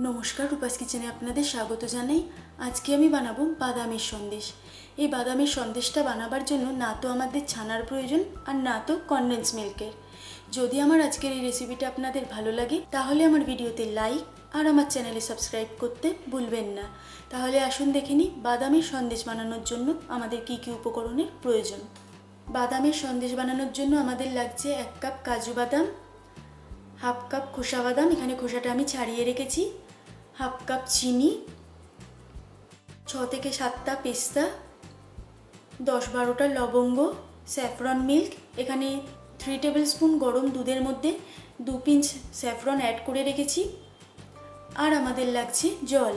নমস্কার রূপাস কিচেনে আপনাদের স্বাগত জানাই। আজকে আমি বানাবো বাদামের সন্দেশ। এই বাদামের সন্দেশটা বানাবার জন্য না তো আমাদের ছানার প্রয়োজন আর না তো কনডেন্স মিল্কের যদি আমার আজকের এই রেসিপিটা আপনাদের ভালো লাগে, তাহলে আমার ভিডিওতে লাইক আর আমার চ্যানেলে সাবস্ক্রাইব করতে ভুলবেন না। তাহলে আসুন দেখে নিই বাদামের সন্দেশ বানানোর জন্য আমাদের কী কী উপকরণের প্রয়োজন। বাদামের সন্দেশ বানানোর জন্য আমাদের লাগছে এক কাপ কাজু বাদাম হাফ কাপ খোসা বাদাম, এখানে খোসাটা আমি ছাড়িয়ে রেখেছি। হাফ কাপ চিনি, ছ থেকে সাতটা পেস্তা, দশ বারোটা লবঙ্গ, স্যাফরন মিল্ক, এখানে থ্রি টেবিল স্পুন গরম দুধের মধ্যে দু পিঞ্চ স্যাফরন অ্যাড করে রেখেছি। আর আমাদের লাগছে জল।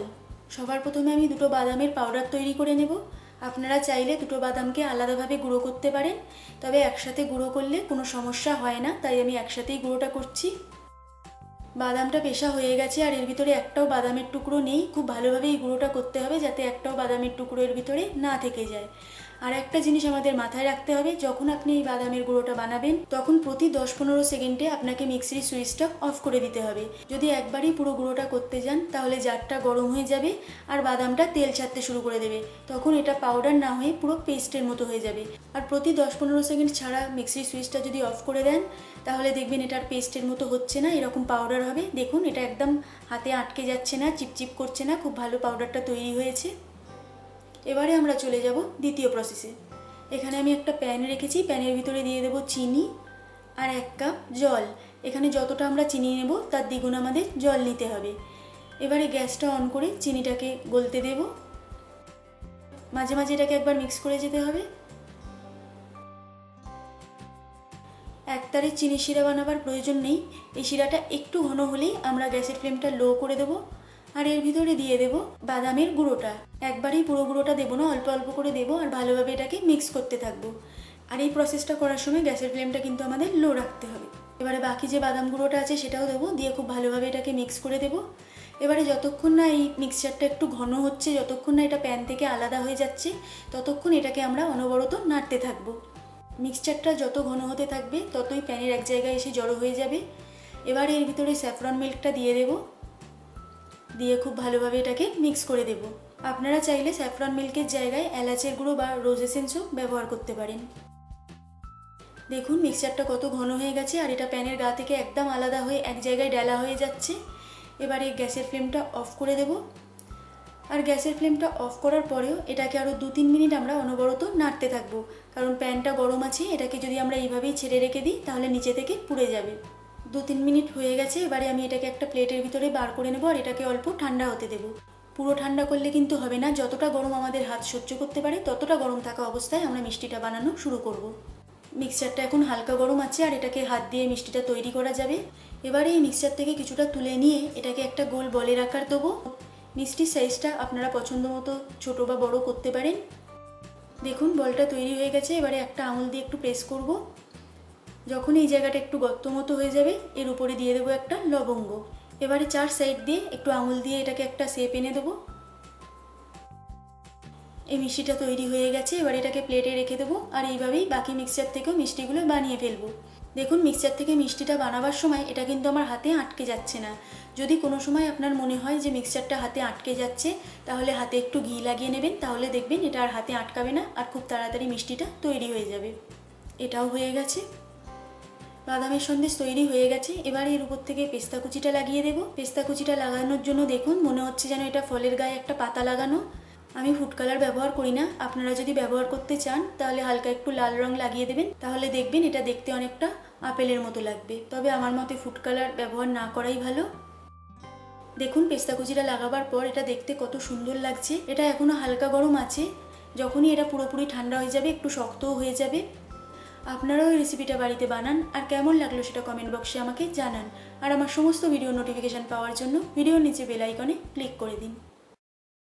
সবার প্রথমে আমি দুটো বাদামের পাউডার তৈরি করে নেব। আপনারা চাইলে দুটো বাদামকে আলাদাভাবে গুঁড়ো করতে পারেন, তবে একসাথে গুঁড়ো করলে কোনো সমস্যা হয় না, তাই আমি একসাথেই গুঁড়োটা করছি। বাদামটা পেশা হয়ে গেছে আর এর ভিতরে একটাও বাদামের টুকরো নেই। খুব ভালোভাবে এই গুঁড়োটা করতে হবে যাতে একটাও বাদামের টুকরো এর ভিতরে না থেকে যায়। আর একটা জিনিস আমাদের মাথায় রাখতে হবে, যখন আপনি এই বাদামের গুঁড়োটা বানাবেন, তখন প্রতি দশ পনেরো সেকেন্ডে আপনাকে মিক্সির সুইচটা অফ করে দিতে হবে। যদি একবারই পুরো গুঁড়োটা করতে যান, তাহলে জারটা গরম হয়ে যাবে আর বাদামটা তেল ছাড়তে শুরু করে দেবে। তখন এটা পাউডার না হয়ে পুরো পেস্টের মতো হয়ে যাবে। আর প্রতি দশ পনেরো সেকেন্ড ছাড়া মিক্সির সুইচটা যদি অফ করে দেন, তাহলে দেখবেন এটার পেস্টের মতো হচ্ছে না, এরকম পাউডার হবে। দেখুন, এটা একদম হাতে আটকে যাচ্ছে না, চিপচিপ করছে না, খুব ভালো পাউডারটা তৈরি হয়েছে। এবারে আমরা চলে যাব দ্বিতীয় প্রসেসে এখানে আমি একটা প্যান রেখেছি প্যানের ভিতরে দিয়ে দেবো চিনি আর এক কাপ জল। এখানে যতটা আমরা চিনি নেব, তার দ্বিগুণ আমাদের জল নিতে হবে। এবারে গ্যাসটা অন করে চিনিটাকে গলতে দেব। মাঝে মাঝে এটাকে একবার মিক্স করে যেতে হবে। এক একতারে চিনি শিরা বানাবার প্রয়োজন নেই। এই শিরাটা একটু ঘন হলেই আমরা গ্যাসের ফ্লেমটা লো করে দেবো। আর এর ভিতরে দিয়ে দেব বাদামের গুঁড়োটা। একবারেই পুরো গুঁড়োটা দেবো না, অল্প অল্প করে দেবো আর ভালোভাবে এটাকে মিক্স করতে থাকব। আর এই প্রসেসটা করার সময় গ্যাসের ফ্লেমটা কিন্তু আমাদের লো রাখতে হবে। এবারে বাকি যে বাদাম গুঁড়োটা আছে সেটাও দেবো, দিয়ে খুব ভালোভাবে এটাকে মিক্স করে দেবো। এবারে যতক্ষণ না এই মিক্সচারটা একটু ঘন হচ্ছে, যতক্ষণ না এটা প্যান থেকে আলাদা হয়ে যাচ্ছে, ততক্ষণ এটাকে আমরা অনবরত নাড়তে থাকব। মিক্সচারটা যত ঘন হতে থাকবে, ততই প্যানের এক জায়গায় এসে জড়ো হয়ে যাবে। এবারে এর ভিতরে স্যাফরন মিল্কটা দিয়ে দেবো। দিয়ে খুব ভালোভাবে এটাকে মিক্স করে দেব। আপনারা চাইলে স্যাফরন মিল্কের জায়গায় এলাচের গুঁড়ো বা রোজ এসেন্সও ব্যবহার করতে পারেন। দেখুন মিক্সচারটা কত ঘন হয়ে গেছে আর এটা প্যানের গা থেকে একদম আলাদা হয়ে এক জায়গায় ডালা হয়ে যাচ্ছে। এবারে গ্যাসের ফ্লেমটা অফ করে দেব। আর গ্যাসের ফ্লেমটা অফ করার পরেও এটাকে আরও দু তিন মিনিট আমরা অনবরত নাড়তে থাকব। কারণ প্যানটা গরম আছে, এটাকে যদি আমরা এইভাবেই ছেড়ে রেখে দিই, তাহলে নিচে থেকে পুড়ে যাবে। দু তিন মিনিট হয়ে গেছে, এবারে আমি এটাকে একটা প্লেটের ভিতরে বার করে নেব আর এটাকে অল্প ঠান্ডা হতে দেবো। পুরো ঠান্ডা করলে কিন্তু হবে না, যতটা গরম আমাদের হাত সহ্য করতে পারে, ততটা গরম থাকা অবস্থায় আমরা মিষ্টিটা বানানো শুরু করব। মিক্সচারটা এখন হালকা গরম আছে আর এটাকে হাত দিয়ে মিষ্টিটা তৈরি করা যাবে। এবারে এই মিক্সচার থেকে কিছুটা তুলে নিয়ে এটাকে একটা গোল বলের আকার দেবো। মিষ্টির সাইজটা আপনারা পছন্দ মতো ছোটো বা বড় করতে পারেন। দেখুন, বলটা তৈরি হয়ে গেছে, এবারে একটা আঙুল দিয়ে একটু প্রেস করব। যখন এই জায়গাটা একটু গর্ত মতো হয়ে যাবে, এর উপরে দিয়ে দেবো একটা লবঙ্গ। এবারে চার সাইড দিয়ে একটু আঙুল দিয়ে এটাকে একটা শেপ এনে দেবো। এই মিষ্টিটা তৈরি হয়ে গেছে, এবার এটাকে প্লেটে রেখে দেবো আর এইভাবেই বাকি মিক্সচার থেকেও মিষ্টিগুলো বানিয়ে ফেলব। দেখুন মিক্সচার থেকে মিষ্টিটা বানাবার সময় এটা কিন্তু আমার হাতে আটকে যাচ্ছে না। যদি কোনো সময় আপনার মনে হয় যে মিক্সচারটা হাতে আটকে যাচ্ছে, তাহলে হাতে একটু ঘি লাগিয়ে নেবেন, তাহলে দেখবেন এটা আর হাতে আটকাবে না আর খুব তাড়াতাড়ি মিষ্টিটা তৈরি হয়ে যাবে। এটাও হয়ে গেছে। বাদামের সন্দেশ তৈরি হয়ে গেছে। এবার এর উপর থেকে পেস্তা কুচিটা লাগিয়ে দেবো। পেস্তা কুচিটা লাগানোর জন্য দেখুন, মনে হচ্ছে যেন এটা ফলের গায়ে একটা পাতা লাগানো। আমি ফুড কালার ব্যবহার করি না। আপনারা যদি ব্যবহার করতে চান, তাহলে হালকা একটু লাল রং লাগিয়ে দেবেন। তাহলে দেখবেন এটা দেখতে অনেকটা আপেলের মতো লাগবে। তবে আমার মতে ফুড কালার ব্যবহার না করাই ভালো। দেখুন, পেস্তা কুচিটা লাগাবার পর এটা দেখতে কত সুন্দর লাগছে। এটা এখনও হালকা গরম আছে। যখনই এটা পুরোপুরি ঠান্ডা হয়ে যাবে, একটু শক্তও হয়ে যাবে। আপনারাও এই রেসিপিটা বাড়িতে বানান আর কেমন লাগল সেটা কমেন্ট বক্সে আমাকে জানান। আর আমার সমস্ত ভিডিও নোটিফিকেশান পাওয়ার জন্য ভিডিওর নিচে বেল আইকনে ক্লিক করে দিন।